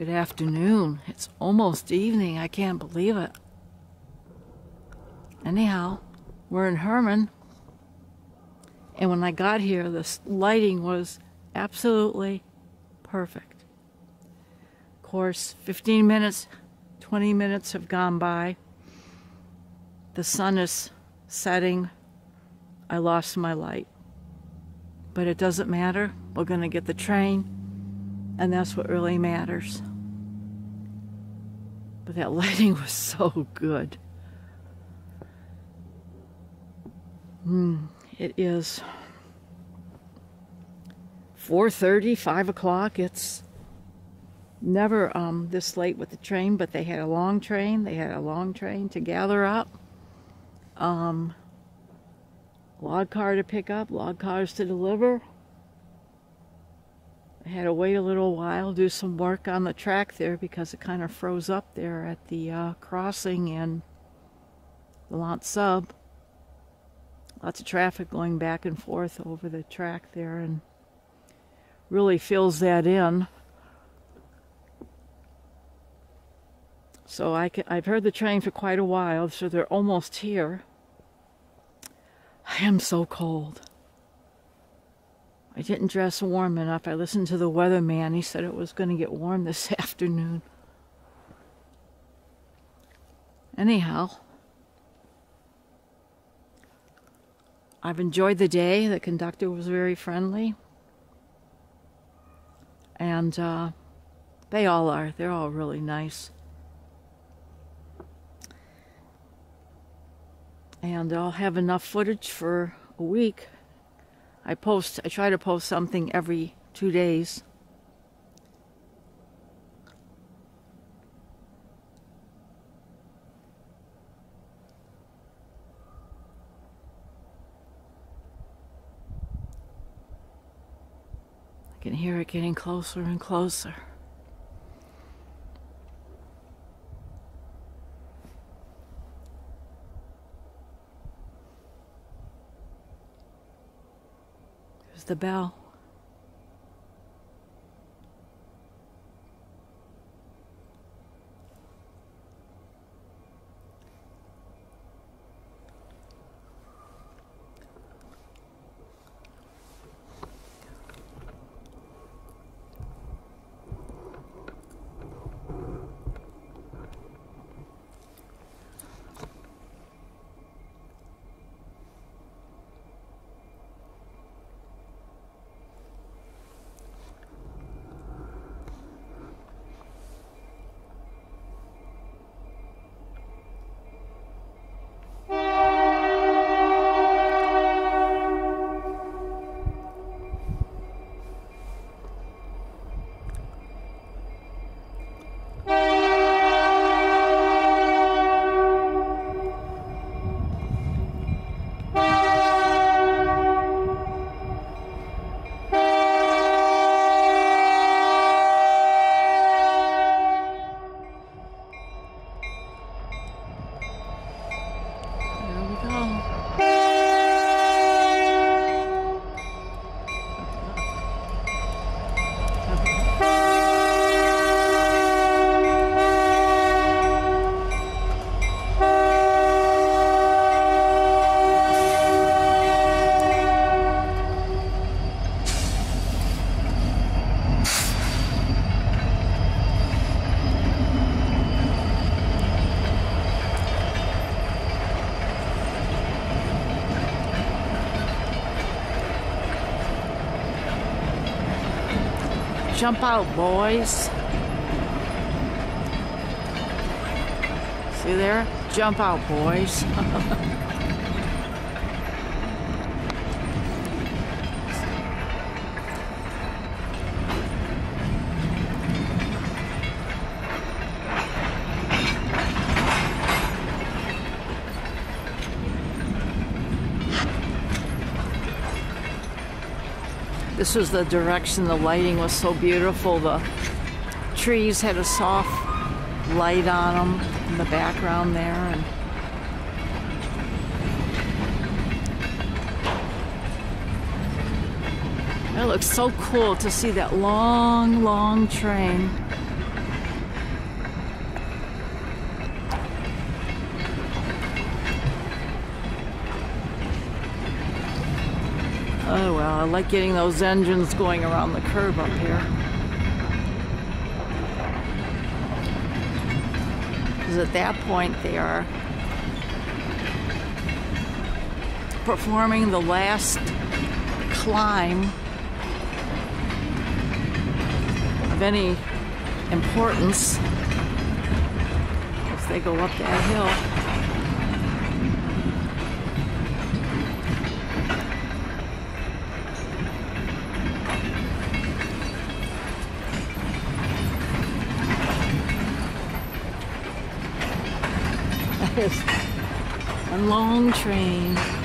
Good afternoon. It's almost evening. I can't believe it. Anyhow, we're in Herman. And when I got here, the lighting was absolutely perfect. Of course, 15 minutes, 20 minutes have gone by. The sun is setting. I lost my light. But it doesn't matter. We're going to get the train, and that's what really matters. But that lighting was so good. Mm, it is 4.30, 5 o'clock. It's never um, this late with the train, but they had a long train. They had a long train to gather up. Um, log car to pick up, log cars to deliver. I had to wait a little while, do some work on the track there because it kind of froze up there at the uh, crossing in the Lant Sub. Lots of traffic going back and forth over the track there and really fills that in. So I can, I've heard the train for quite a while, so they're almost here. I am so cold. I didn't dress warm enough. I listened to the weatherman. He said it was going to get warm this afternoon. Anyhow, I've enjoyed the day. The conductor was very friendly. And uh, they all are. They're all really nice. And I'll have enough footage for a week. I post, I try to post something every two days. I can hear it getting closer and closer. The bell. There we go. Jump out, boys. See there? Jump out, boys. This was the direction the lighting was so beautiful. The trees had a soft light on them in the background there and it looks so cool to see that long long train Oh well, I like getting those engines going around the curve up here. Because at that point they are performing the last climb of any importance as they go up that hill. a long train.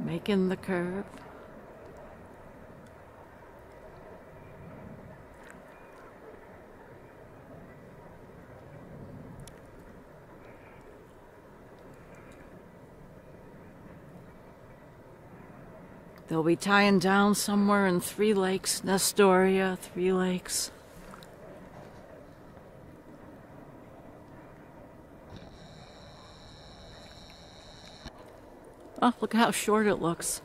Making the curve. They'll be tying down somewhere in Three Lakes, Nestoria, Three Lakes. Oh, look how short it looks.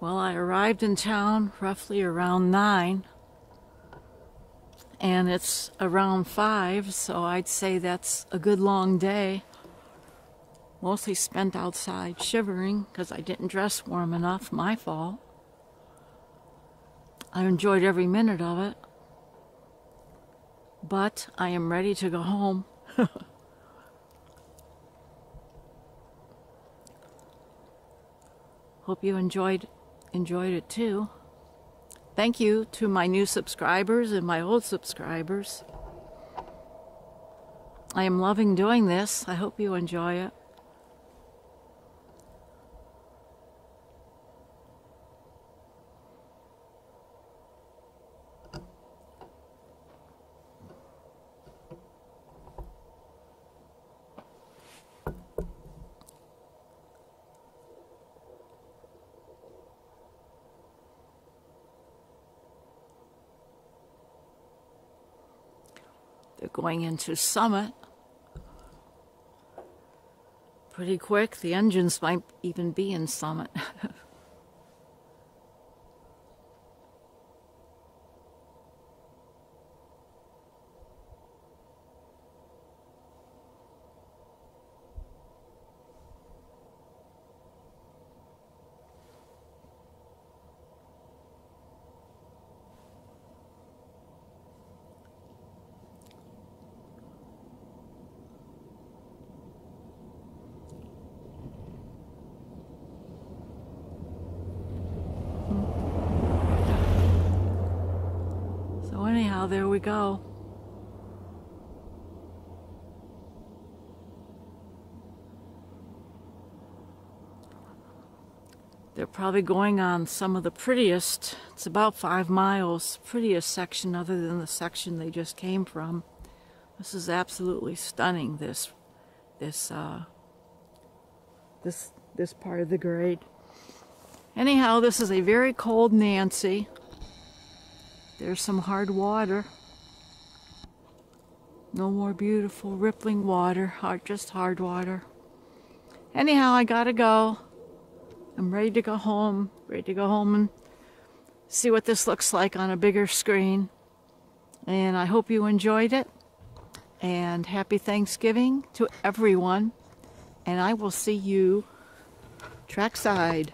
Well, I arrived in town roughly around 9, and it's around 5, so I'd say that's a good long day. Mostly spent outside shivering because I didn't dress warm enough, my fault. I enjoyed every minute of it, but I am ready to go home. Hope you enjoyed enjoyed it too. Thank you to my new subscribers and my old subscribers. I am loving doing this. I hope you enjoy it. They're going into Summit pretty quick. The engines might even be in Summit. there we go. They're probably going on some of the prettiest, it's about five miles, prettiest section other than the section they just came from. This is absolutely stunning, this, this, uh, this, this part of the grade. Anyhow, this is a very cold Nancy. There's some hard water. No more beautiful rippling water, just hard water. Anyhow, I gotta go. I'm ready to go home, ready to go home and see what this looks like on a bigger screen. And I hope you enjoyed it. And happy Thanksgiving to everyone. And I will see you trackside.